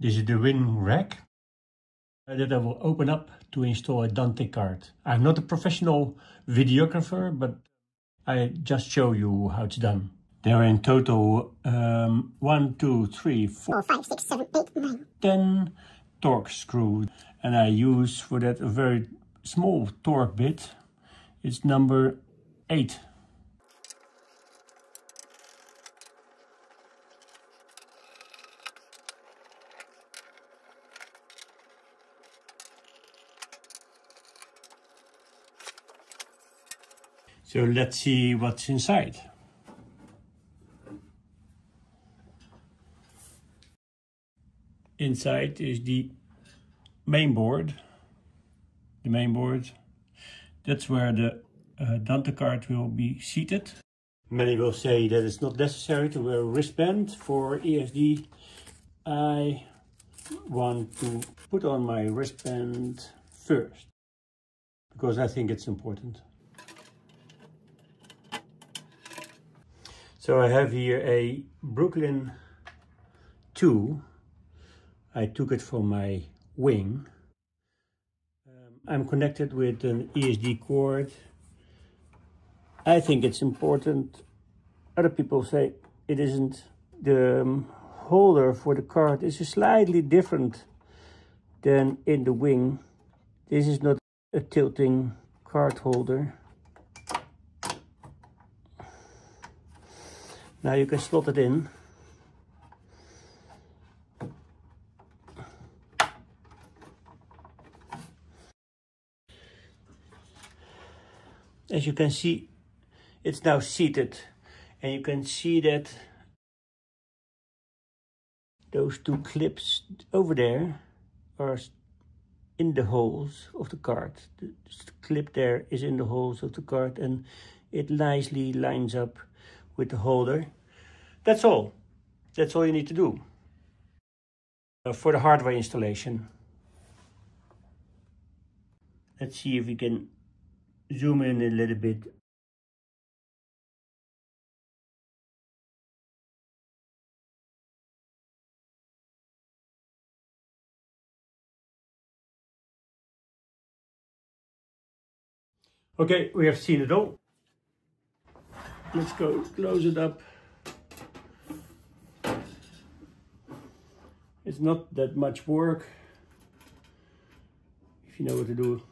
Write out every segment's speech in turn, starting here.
This is the Wing rack that I will open up to install a Dante card. I'm not a professional videographer, but I just show you how it's done. There are in total um, 1, 2, 3, 4, 5, 6, 7, 8, 9, 10 Torx screws. And I use for that a very small Torx bit. It's number 8. So let's see what's inside. Inside is the main board. The main board. That's where the uh, Dante card will be seated. Many will say that it's not necessary to wear a wristband for ESD. I want to put on my wristband first because I think it's important. So I have here a Brooklyn 2. I took it from my wing. Um, I'm connected with an ESD cord. I think it's important. Other people say it isn't. The um, holder for the card is slightly different than in the wing. This is not a tilting card holder. Now you can slot it in. As you can see, it's now seated and you can see that those two clips over there are in the holes of the card. The clip there is in the holes of the card and it nicely lines up with the holder. That's all. That's all you need to do uh, for the hardware installation. Let's see if we can zoom in a little bit. Okay, we have seen it all let's go close it up. It's not that much work if you know what to do.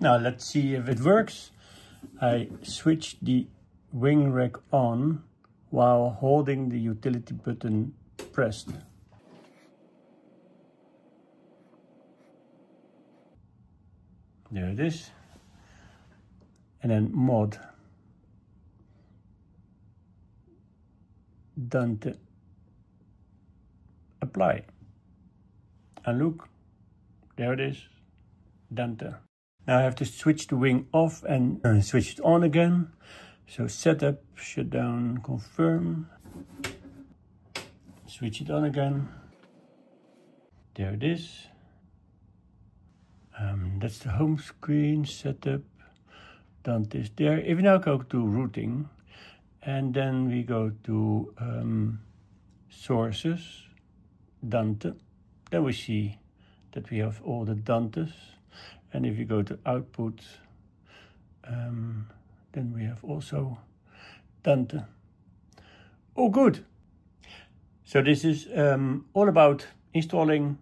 Now let's see if it works. I switch the wing rack on while holding the utility button pressed. There it is. And then mod. Dante. Apply. And look, there it is, Dante. Now I have to switch the wing off and switch it on again. So setup, shut down, confirm. Switch it on again. There it is. Um, that's the home screen setup. Done this there. If now go to routing, and then we go to um, sources, Dante, then we see that we have all the Dantes. And if you go to output, um, then we have also Dante. Oh, good. So this is um, all about installing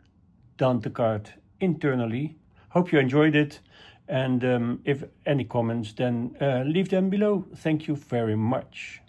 Dante card internally. Hope you enjoyed it. And um, if any comments, then uh, leave them below. Thank you very much.